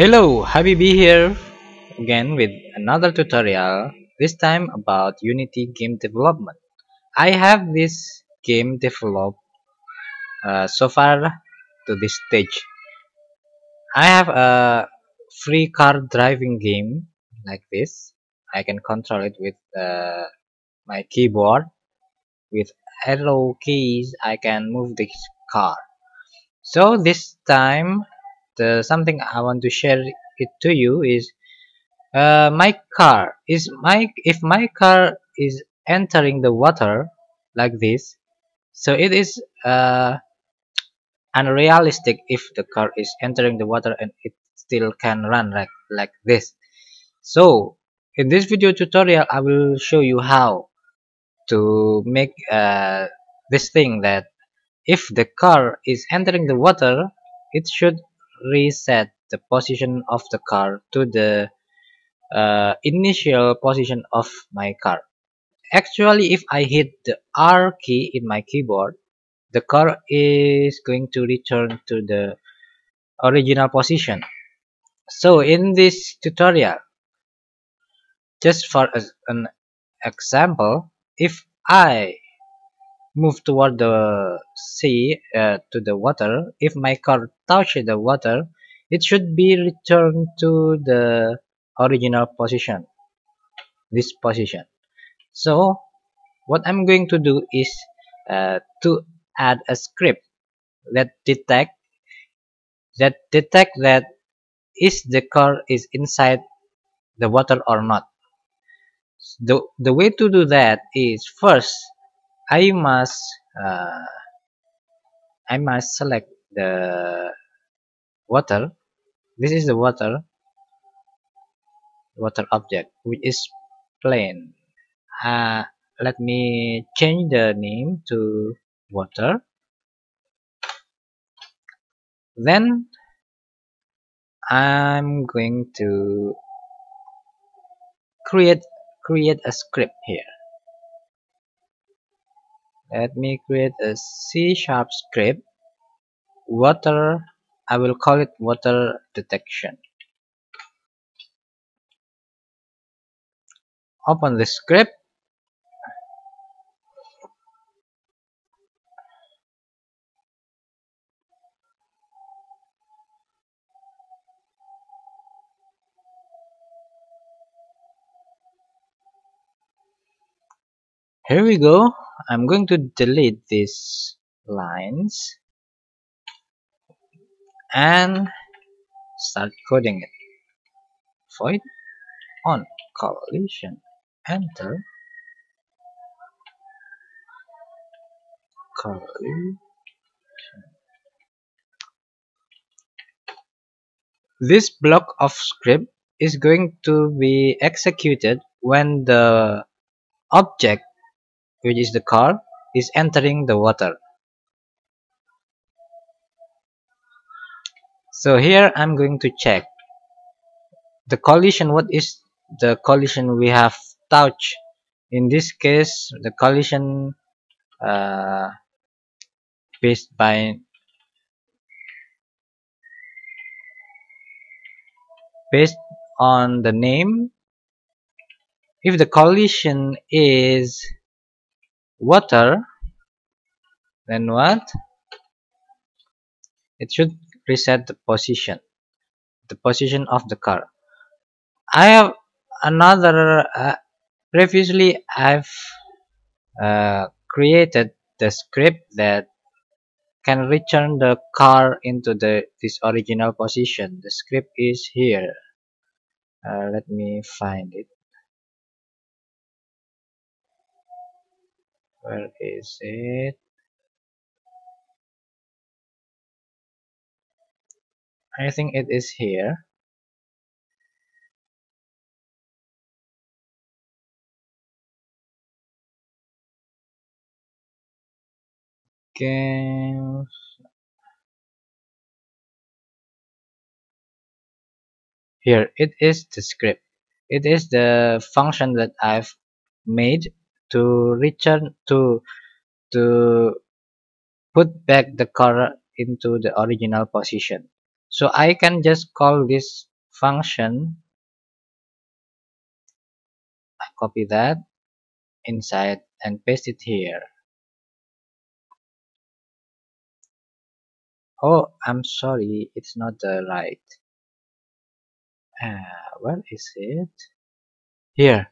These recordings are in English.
Hello, Habibi here again with another tutorial, this time about Unity game development. I have this game developed uh, so far to this stage. I have a free car driving game like this. I can control it with uh, my keyboard. With arrow keys, I can move this car. So this time the something I want to share it to you is uh, my car is my if my car is entering the water like this so it is uh, unrealistic if the car is entering the water and it still can run like like this. So in this video tutorial I will show you how to make uh, this thing that if the car is entering the water it should reset the position of the car to the uh, initial position of my car. Actually, if I hit the R key in my keyboard, the car is going to return to the original position. So in this tutorial, just for an example, if I move toward the sea uh, to the water. If my car touches the water it should be returned to the original position this position. So what i'm going to do is uh, to add a script that detect that detect that is the car is inside the water or not. The, the way to do that is first I must uh, I must select the water. This is the water water object which is plane. Uh, let me change the name to water. Then I'm going to create create a script here let me create a C sharp script. Water I will call it water detection. Open the script here we go. I'm going to delete these lines and start coding it. Void on collision enter. Collision this block of script is going to be executed when the object which is the car is entering the water. So here I'm going to check the collision. What is the collision we have touched? in this case the collision uh, based by based on the name. If the collision is water then what? It should reset the position the position of the car. I have another uh, previously I've uh, created the script that can return the car into the this original position. The script is here. Uh, let me find it where is it I think it is here. Games. Here it is the script. It is the function that I've made to return to to put back the car into the original position. So I can just call this function. I copy that inside and paste it here. Oh I'm sorry it's not the right. Uh, where is it? Here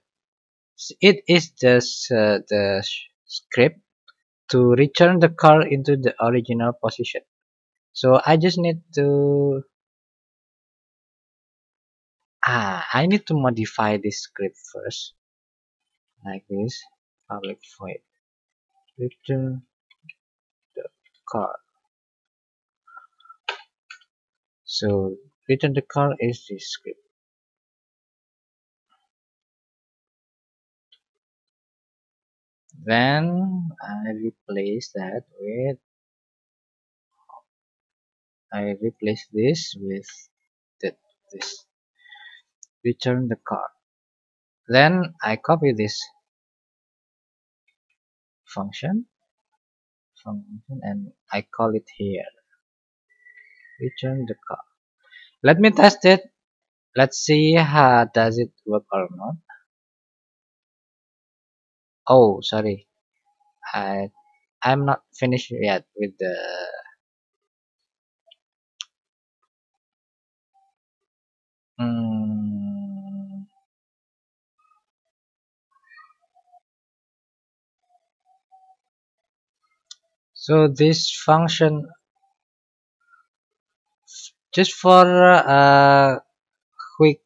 it is just uh, the script to return the car into the original position. So I just need to ah I need to modify this script first. Like this. Public void return the car so return the car is this script then I replace that with I replace this with the, this. Return the car then I copy this function function and I call it here. Return the car let me test it. Let's see how does it work or not oh sorry. I I'm not finished yet with the mm, so this function just for a quick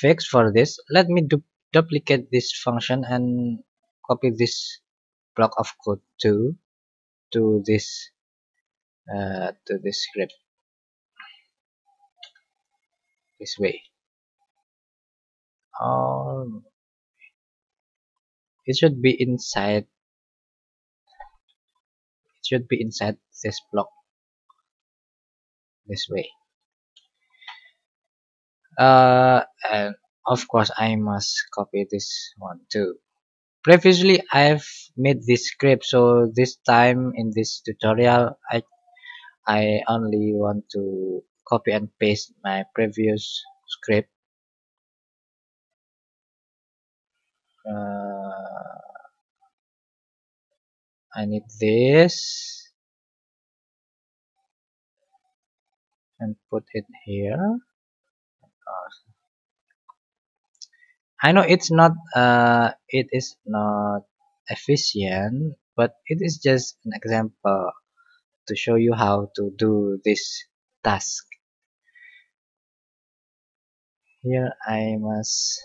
fix for this let me du duplicate this function and copy this block of code to to this uh, to this script. This way. Um, it should be inside it should be inside this block. This way. Uh, and of course I must copy this one too. Previously I've made this script so this time in this tutorial I I only want to copy and paste my previous script. Uh, I need this and put it here I know it's not uh, it is not efficient but it is just an example to show you how to do this task. Here I must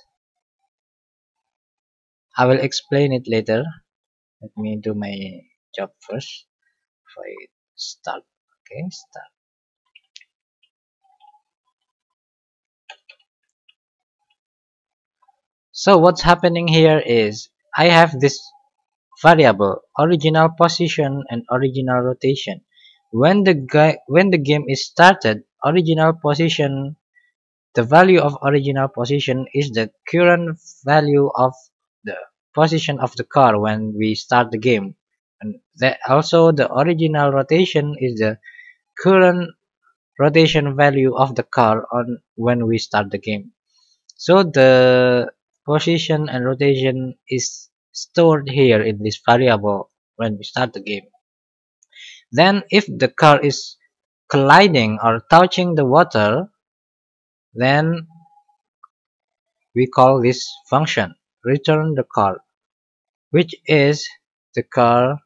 I will explain it later. Let me do my job first before I start. Okay start so what's happening here is I have this variable original position and original rotation. When the when the game is started original position the value of original position is the current value of the position of the car when we start the game. And that also the original rotation is the current rotation value of the car on when we start the game. So the position and rotation is stored here in this variable when we start the game. Then if the car is colliding or touching the water then we call this function return the car which is the car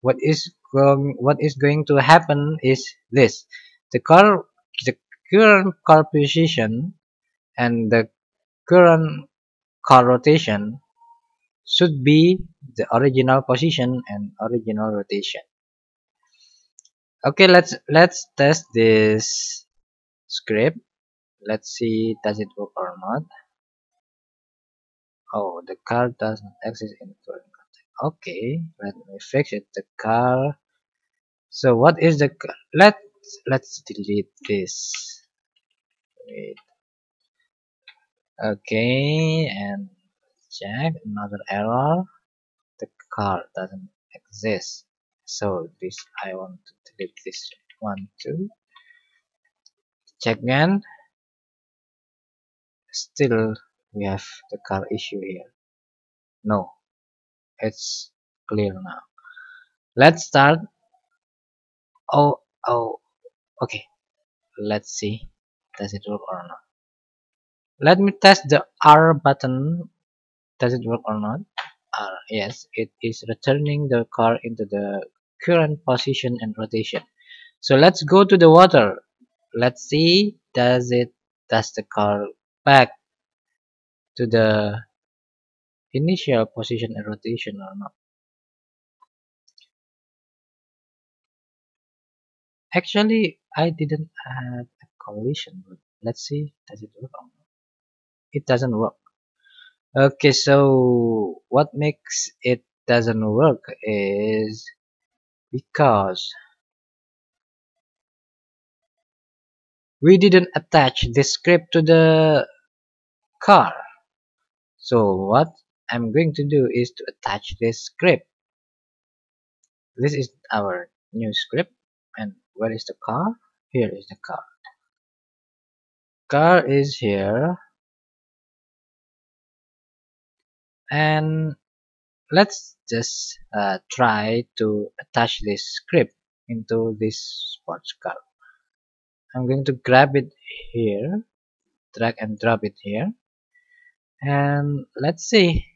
what is going what is going to happen is this. The car the current car position and the current car rotation should be the original position and original rotation. Okay let's let's test this script. Let's see does it work or not? Oh the car does not exist in current context. Okay let me fix it the car so what is the let let's delete this. Wait okay and check another error. The card doesn't exist. So this I want to delete this one too. Check again. Still we have the car issue here. No it's clear now. Let's start. Oh oh okay. Let's see does it work or not let me test the R button. Does it work or not? R yes. It is returning the car into the current position and rotation. So let's go to the water. Let's see does it does the car back to the initial position and rotation or not? Actually I didn't have a collision let's see does it work or not it doesn't work. Okay so what makes it doesn't work is because we didn't attach the script to the car. So what I'm going to do is to attach this script. This is our new script. And where is the car? Here is the car car is here and let's just uh, try to attach this script into this sports car. I'm going to grab it here drag and drop it here. And let's see.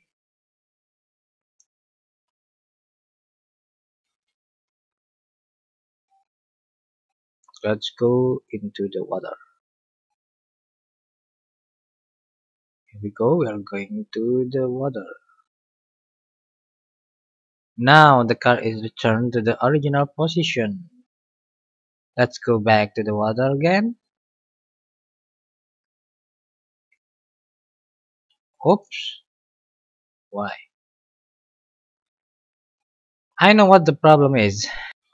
Let's go into the water here we go we are going to the water now the car is returned to the original position Let's go back to the water again. Oops. Why? I know what the problem is.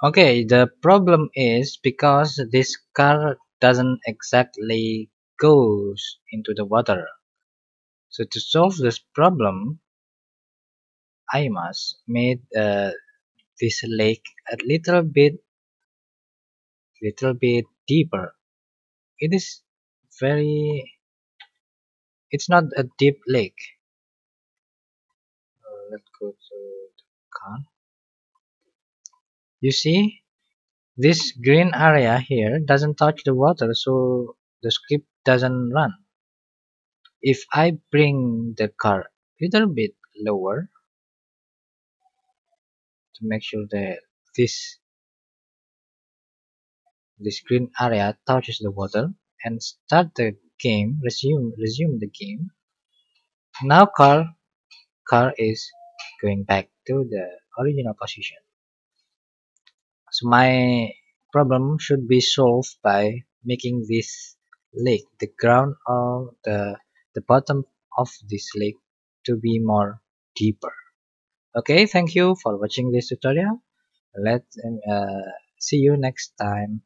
Okay, the problem is because this car doesn't exactly goes into the water. So to solve this problem, I must make uh, this lake a little bit little bit deeper. It is very it's not a deep lake. Uh, let's go to the car you see this green area here doesn't touch the water so the script doesn't run if I bring the car a little bit lower to make sure that this this green area touches the water and start the game resume resume the game. Now car car is going back to the original position. So my problem should be solved by making this lake the ground or the the bottom of this lake to be more deeper. Okay thank you for watching this tutorial. Let's uh, see you next time